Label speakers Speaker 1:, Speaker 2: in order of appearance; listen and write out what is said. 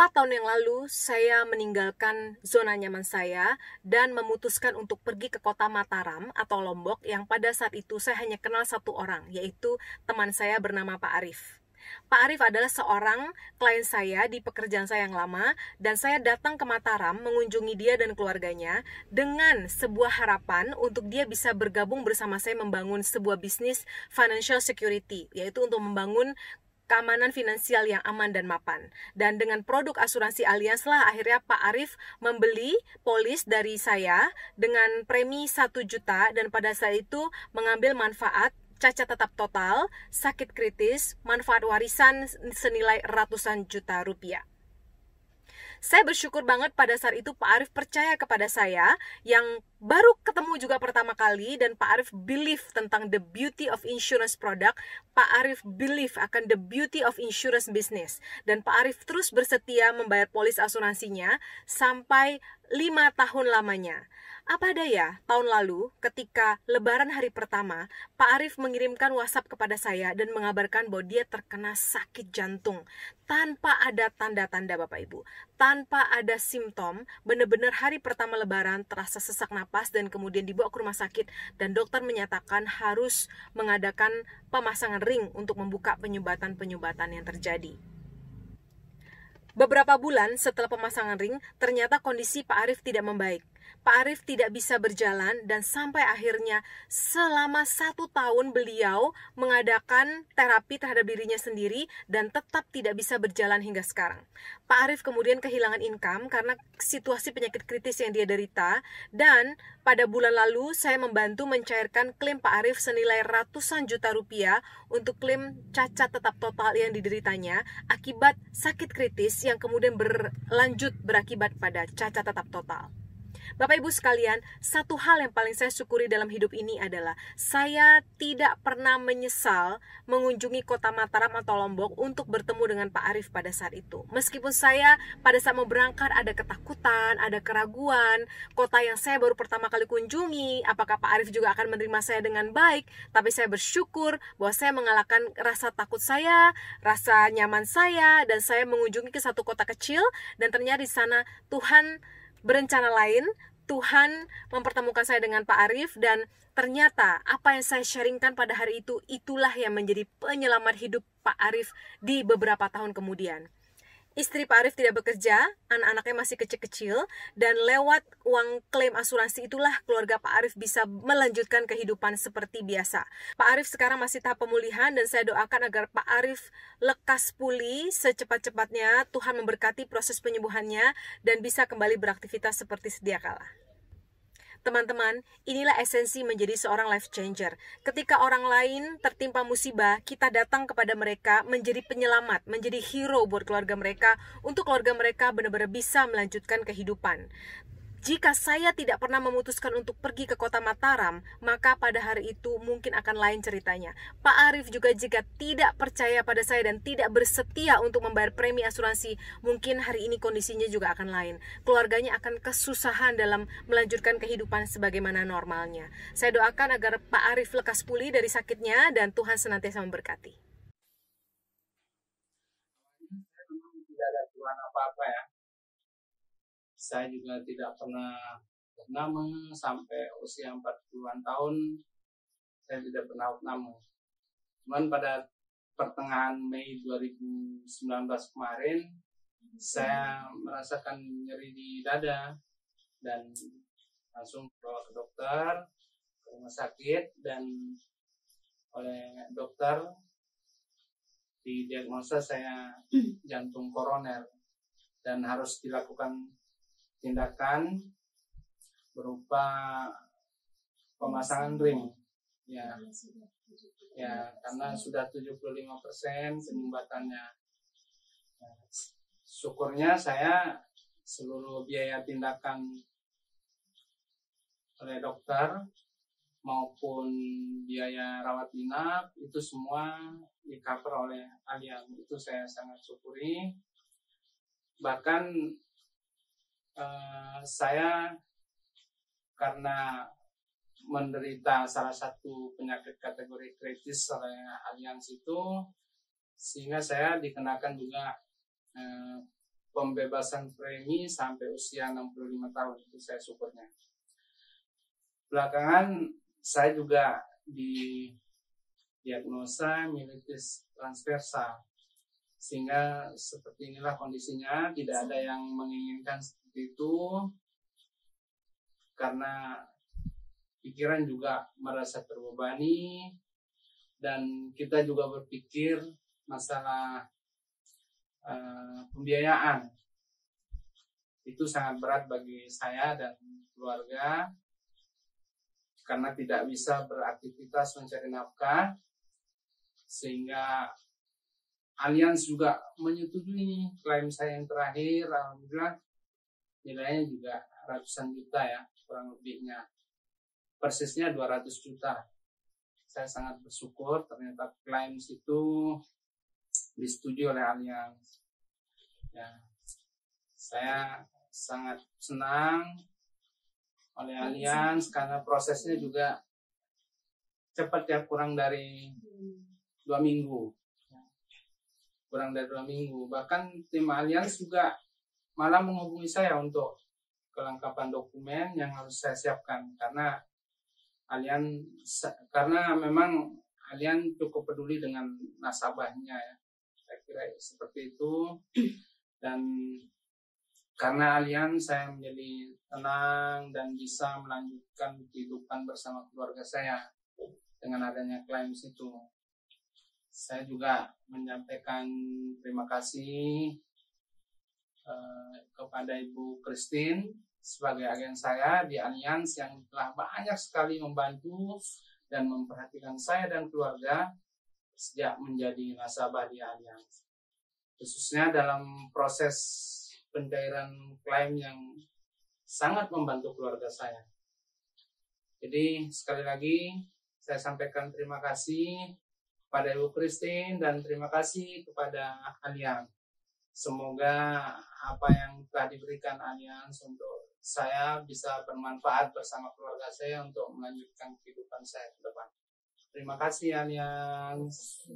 Speaker 1: Empat tahun yang lalu, saya meninggalkan zona nyaman saya dan memutuskan untuk pergi ke kota Mataram atau Lombok yang pada saat itu saya hanya kenal satu orang, yaitu teman saya bernama Pak Arif. Pak Arif adalah seorang klien saya di pekerjaan saya yang lama dan saya datang ke Mataram mengunjungi dia dan keluarganya dengan sebuah harapan untuk dia bisa bergabung bersama saya membangun sebuah bisnis financial security yaitu untuk membangun keamanan finansial yang aman dan mapan. Dan dengan produk asuransi Allianz lah akhirnya Pak Arif membeli polis dari saya dengan premi 1 juta dan pada saat itu mengambil manfaat cacat tetap total, sakit kritis, manfaat warisan senilai ratusan juta rupiah. Saya bersyukur banget pada saat itu Pak Arif percaya kepada saya yang baru ketemu juga pertama kali dan Pak Arif believe tentang the beauty of insurance product. Pak Arif believe akan the beauty of insurance business dan Pak Arif terus bersetia membayar polis asuransinya sampai lima tahun lamanya. Apa daya, tahun lalu ketika lebaran hari pertama, Pak Arif mengirimkan WhatsApp kepada saya dan mengabarkan bahwa dia terkena sakit jantung tanpa ada tanda-tanda Bapak Ibu, tanpa ada simptom, benar-benar hari pertama lebaran terasa sesak napas dan kemudian dibawa ke rumah sakit dan dokter menyatakan harus mengadakan pemasangan ring untuk membuka penyumbatan-penyumbatan yang terjadi. Beberapa bulan setelah pemasangan ring, ternyata kondisi Pak Arif tidak membaik. Pak Arif tidak bisa berjalan dan sampai akhirnya selama satu tahun beliau mengadakan terapi terhadap dirinya sendiri dan tetap tidak bisa berjalan hingga sekarang. Pak Arif kemudian kehilangan income karena situasi penyakit kritis yang dia derita dan pada bulan lalu saya membantu mencairkan klaim Pak Arif senilai ratusan juta rupiah untuk klaim cacat tetap total yang dideritanya akibat sakit kritis yang kemudian berlanjut berakibat pada cacat tetap total. Bapak Ibu sekalian, satu hal yang paling saya syukuri dalam hidup ini adalah saya tidak pernah menyesal mengunjungi kota Mataram atau Lombok untuk bertemu dengan Pak Arif pada saat itu. Meskipun saya pada saat mau berangkat ada ketakutan, ada keraguan, kota yang saya baru pertama kali kunjungi, apakah Pak Arif juga akan menerima saya dengan baik, tapi saya bersyukur bahwa saya mengalahkan rasa takut saya, rasa nyaman saya, dan saya mengunjungi ke satu kota kecil, dan ternyata di sana Tuhan berencana lain, Tuhan mempertemukan saya dengan Pak Arif dan ternyata apa yang saya sharingkan pada hari itu itulah yang menjadi penyelamat hidup Pak Arif di beberapa tahun kemudian. Istri Pak Arif tidak bekerja, anak-anaknya masih kecil-kecil, dan lewat uang klaim asuransi itulah keluarga Pak Arif bisa melanjutkan kehidupan seperti biasa. Pak Arif sekarang masih tahap pemulihan dan saya doakan agar Pak Arif lekas pulih secepat-cepatnya, Tuhan memberkati proses penyembuhannya, dan bisa kembali beraktivitas seperti sedia kala. Teman-teman, inilah esensi menjadi seorang life changer. Ketika orang lain tertimpa musibah, kita datang kepada mereka menjadi penyelamat, menjadi hero buat keluarga mereka, untuk keluarga mereka benar-benar bisa melanjutkan kehidupan. Jika saya tidak pernah memutuskan untuk pergi ke kota Mataram, maka pada hari itu mungkin akan lain ceritanya. Pak Arif juga jika tidak percaya pada saya dan tidak bersetia untuk membayar premi asuransi, mungkin hari ini kondisinya juga akan lain. Keluarganya akan kesusahan dalam melanjutkan kehidupan sebagaimana normalnya. Saya doakan agar Pak Arif lekas pulih dari sakitnya dan Tuhan senantiasa memberkati.
Speaker 2: Saya juga tidak pernah opname sampai usia 40-an tahun saya tidak pernah opname. Cuman pada pertengahan Mei 2019 kemarin saya merasakan nyeri di dada dan langsung bawa ke dokter ke rumah sakit dan oleh dokter didiagnosa saya jantung koroner dan harus dilakukan tindakan berupa pemasangan ring. Ya. Ya karena sudah 75% penyumbatannya. Syukurnya saya seluruh biaya tindakan oleh dokter maupun biaya rawat inap itu semua di cover oleh Allianz. Itu saya sangat syukuri. Bahkan uh, saya karena menderita salah satu penyakit kategori kritis oleh alians itu sehingga saya dikenakan juga eh, pembebasan premi sampai usia 65 tahun itu saya syukurnya. Belakangan saya juga di diagnosa mielitis transversal sehingga seperti inilah kondisinya tidak ada yang menginginkan itu karena pikiran juga merasa terbebani dan kita juga berpikir masalah uh, pembiayaan. Itu sangat berat bagi saya dan keluarga karena tidak bisa beraktivitas mencari nafkah sehingga Allianz juga menyetujui klaim saya yang terakhir, alhamdulillah nilainya juga ratusan juta ya, kurang lebihnya. Persisnya 200 juta. Saya sangat bersyukur ternyata klaim itu disetujui oleh Allianz. Ya, saya sangat senang oleh Allianz karena prosesnya juga cepat ya kurang dari dua minggu kurang dari dua minggu. Bahkan tim Allianz juga malah menghubungi saya untuk kelengkapan dokumen yang harus saya siapkan. Karena Allianz karena memang Allianz cukup peduli dengan nasabahnya ya. Saya kira seperti itu. Dan karena Allianz saya menjadi tenang dan bisa melanjutkan kehidupan bersama keluarga saya dengan adanya klaim itu saya juga menyampaikan terima kasih uh, kepada Ibu Christine sebagai agen saya di Allianz yang telah banyak sekali membantu dan memperhatikan saya dan keluarga sejak menjadi nasabah di Allianz. Khususnya dalam proses pencairan klaim yang sangat membantu keluarga saya. Jadi sekali lagi saya sampaikan terima kasih kepada Ibu Christine dan terima kasih kepada Allianz. Semoga apa yang telah diberikan Allianz untuk saya bisa bermanfaat bersama keluarga saya untuk melanjutkan kehidupan saya ke depan. Terima kasih Allianz.